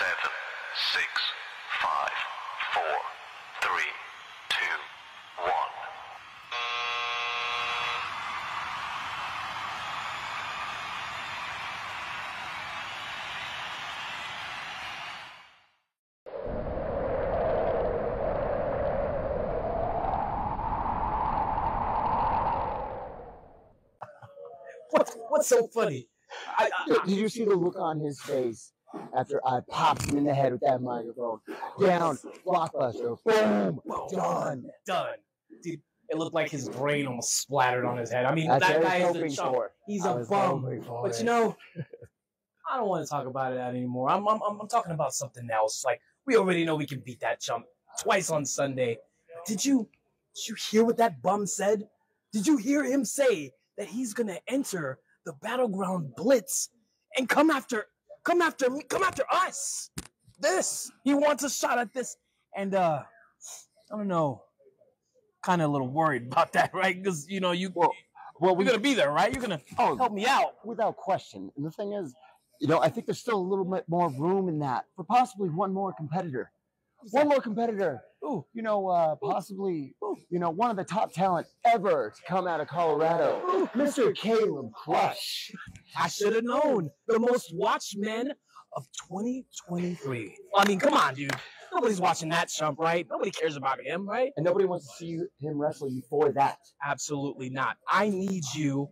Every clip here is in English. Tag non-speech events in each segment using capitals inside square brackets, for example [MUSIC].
seven, six, five, four, three, two, one. What, what's so funny? I, I, Did you see the look on his face after I popped him in the head with that microphone? Down, blockbuster, boom, done. done. Dude, it looked like his brain almost splattered on his head. I mean, That's that guy is a chump. He's I a bum. But you know, [LAUGHS] I don't want to talk about it anymore. I'm, I'm, I'm talking about something else. Like, we already know we can beat that chump twice on Sunday. Did you, did you hear what that bum said? Did you hear him say that he's going to enter the battleground blitz and come after, come after me, come after us? This, he wants a shot at this. And, uh, I don't know, kind of a little worried [LAUGHS] about that, right? Because, you know, you, Well, well, going to be there, right? You're going to oh, help me out. without question. And the thing is, you know, I think there's still a little bit more room in that for possibly one more competitor. One more competitor. Ooh. You know, uh, possibly, you know, one of the top talent ever to come out of Colorado, Mr. Caleb Crush. I should have known. The most watched man of 2023. I mean, come on, dude. Nobody's watching that chump, right? Nobody cares about him, right? And nobody wants to see you- him wrestle you for that. Absolutely not. I need you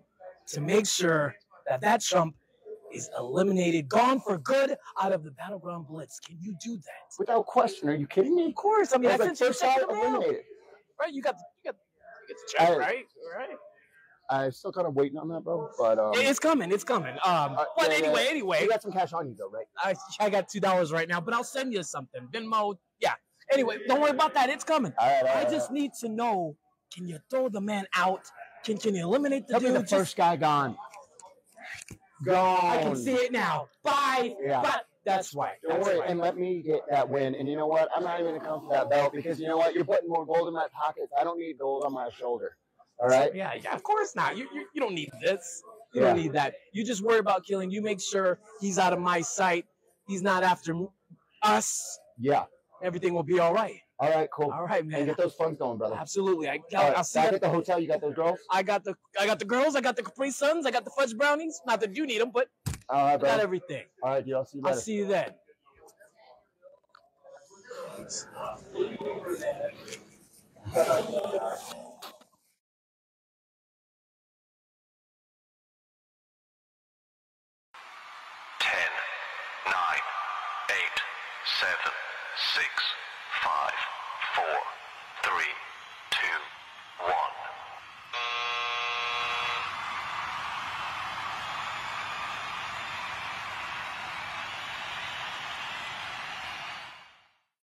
to make sure that that chump is eliminated, gone for good out of the battleground blitz. Can you do that? Without question. Are you kidding me? Of course. I mean, As a first check shot in the mail, eliminated. right? You got, you got, you got the check, I- right? Right. I'm still kind of waiting on that, bro. But um, It's coming. It's coming. Um, Uh, but yeah, anyway, yeah. anyway, you got some cash on you though, right? I, I got two dollars right now, but I'll send you something. Venmo, yeah. Anyway, don't worry about that. It's coming. All right, all right, I just right. need to know: Can you throw the man out? Can Can you eliminate the Tell me dude? the Just- first guy gone. Gone. I can see it now. Bye. Yeah. Bye. That's right. Don't worry, right. and let me get that win. And you know what? I'm not even gonna come for that belt because you know what? You're putting more gold in my pockets. I don't need gold on my shoulder. All right. Yeah, yeah. Of course not. You you, you don't need this. You Yeah. don't need that. You just worry about killing. You make sure he's out of my sight. He's not after us. Yeah. Everything will be all right. All right. Cool. All right, And man. get those funds going, brother. Absolutely. I, All I'll, right, I'll see back you. at the hotel. You got those girls. I got the I got the girls. I got the Capri Suns. I got the fudge brownies. Not that you need them, but All right, I got everything. All right, dude. I'll see you Later. I'll see you then. Ten, nine, eight, seven, six, five, four, three, two,